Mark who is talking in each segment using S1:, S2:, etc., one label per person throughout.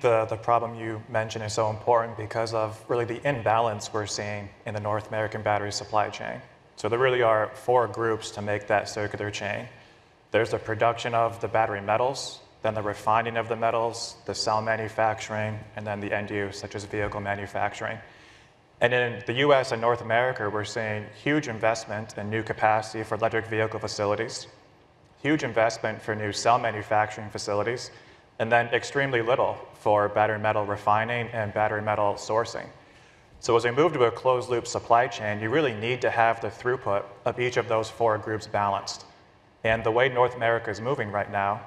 S1: The, the problem you mentioned is so important because of really the imbalance we're seeing in the North American battery supply chain. So there really are four groups to make that circular chain. There's the production of the battery metals, then the refining of the metals, the cell manufacturing, and then the end use, such as vehicle manufacturing. And in the US and North America, we're seeing huge investment in new capacity for electric vehicle facilities, huge investment for new cell manufacturing facilities, and then extremely little for battery metal refining and battery metal sourcing. So as we move to a closed loop supply chain, you really need to have the throughput of each of those four groups balanced. And the way North America is moving right now,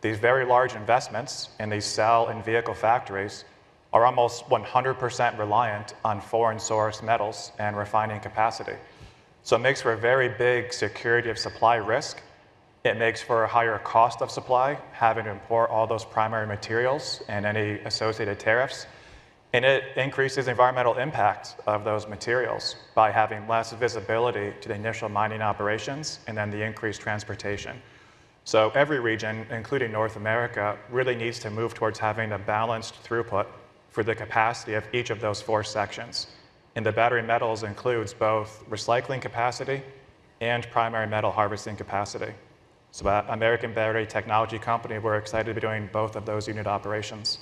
S1: these very large investments in these cell and vehicle factories are almost 100% reliant on foreign source metals and refining capacity. So it makes for a very big security of supply risk. It makes for a higher cost of supply, having to import all those primary materials and any associated tariffs. And it increases environmental impact of those materials by having less visibility to the initial mining operations and then the increased transportation. So every region, including North America, really needs to move towards having a balanced throughput for the capacity of each of those four sections. And the battery metals includes both recycling capacity and primary metal harvesting capacity. So American Battery Technology Company, we're excited to be doing both of those unit operations.